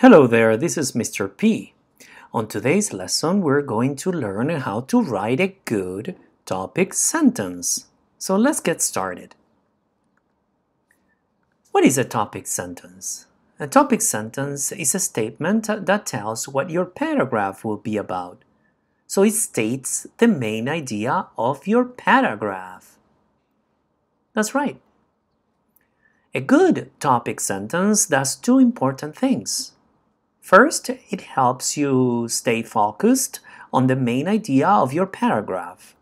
Hello there, this is Mr. P. On today's lesson, we're going to learn how to write a good topic sentence. So let's get started. What is a topic sentence? A topic sentence is a statement that tells what your paragraph will be about. So it states the main idea of your paragraph. That's right. A good topic sentence does two important things. First, it helps you stay focused on the main idea of your paragraph.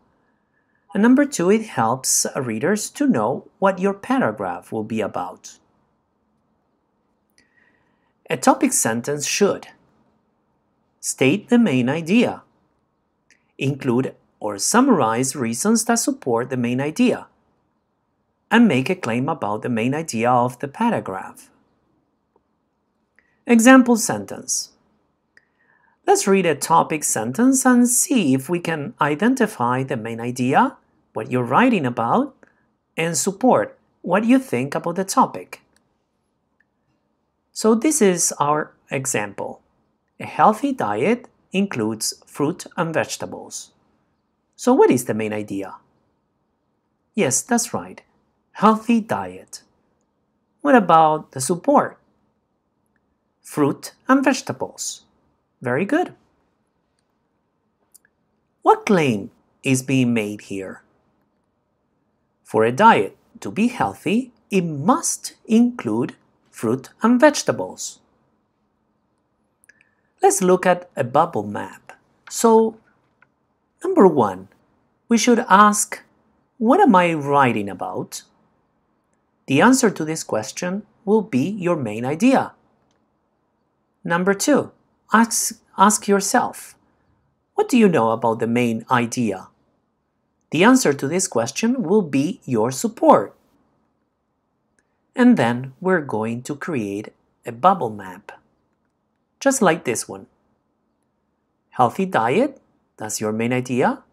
And number two, it helps readers to know what your paragraph will be about. A topic sentence should state the main idea, include or summarize reasons that support the main idea, and make a claim about the main idea of the paragraph. Example sentence. Let's read a topic sentence and see if we can identify the main idea, what you're writing about, and support what you think about the topic. So this is our example. A healthy diet includes fruit and vegetables. So what is the main idea? Yes, that's right healthy diet. What about the support? Fruit and vegetables. Very good. What claim is being made here? For a diet to be healthy, it must include fruit and vegetables. Let's look at a bubble map. So, number one, we should ask, what am I writing about? The answer to this question will be your main idea. Number two, ask, ask yourself, what do you know about the main idea? The answer to this question will be your support. And then we're going to create a bubble map, just like this one. Healthy diet, that's your main idea,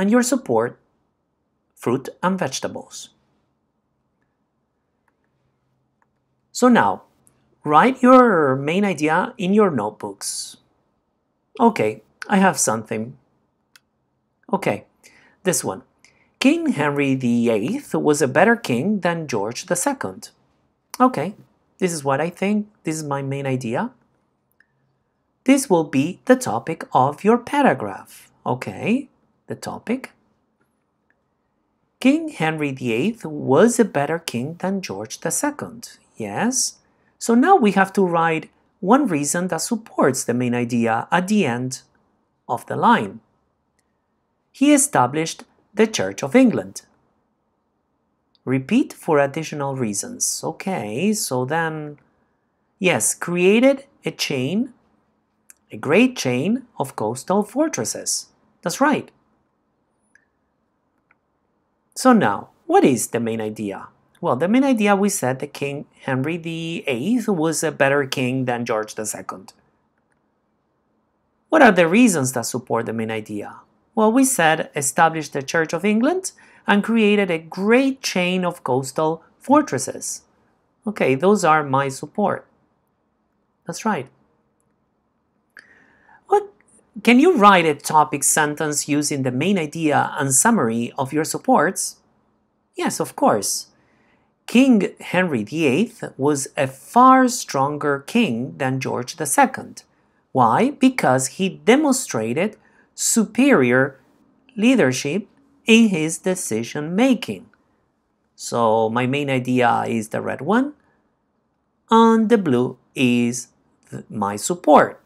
and your support, fruit and vegetables. So now, write your main idea in your notebooks. Okay, I have something. Okay, this one. King Henry VIII was a better king than George II. Okay, this is what I think. This is my main idea. This will be the topic of your paragraph. Okay, the topic. King Henry VIII was a better king than George II. Yes? So now we have to write one reason that supports the main idea at the end of the line. He established the Church of England. Repeat for additional reasons. Okay, so then, yes, created a chain, a great chain of coastal fortresses. That's right. So now, what is the main idea? Well, the main idea we said that King Henry VIII was a better king than George II. What are the reasons that support the main idea? Well, we said established the Church of England and created a great chain of coastal fortresses. Okay, those are my support. That's right. What can you write a topic sentence using the main idea and summary of your supports? Yes, of course. King Henry VIII was a far stronger king than George II. Why? Because he demonstrated superior leadership in his decision making. So my main idea is the red one, and the blue is my support.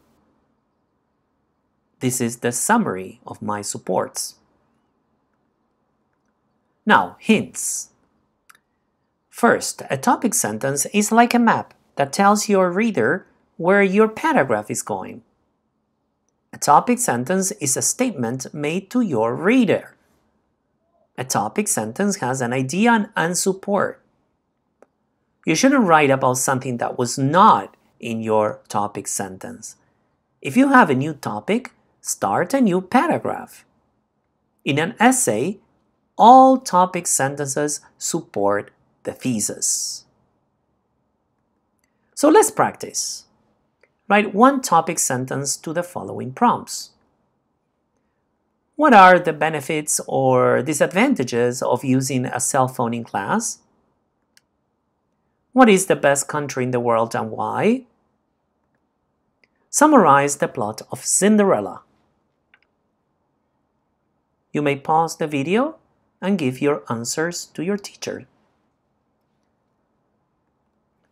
This is the summary of my supports. Now, hints. First, a topic sentence is like a map that tells your reader where your paragraph is going. A topic sentence is a statement made to your reader. A topic sentence has an idea and support. You shouldn't write about something that was not in your topic sentence. If you have a new topic, start a new paragraph. In an essay, all topic sentences support the thesis. So let's practice. write one topic sentence to the following prompts. What are the benefits or disadvantages of using a cell phone in class? What is the best country in the world and why? Summarize the plot of Cinderella. You may pause the video and give your answers to your teacher.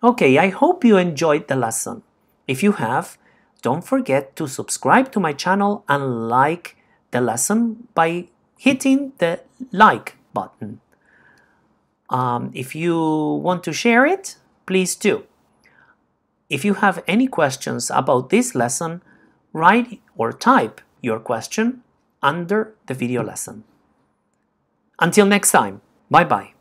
Okay, I hope you enjoyed the lesson. If you have, don't forget to subscribe to my channel and like the lesson by hitting the like button. Um, if you want to share it, please do. If you have any questions about this lesson, write or type your question under the video lesson. Until next time, bye bye.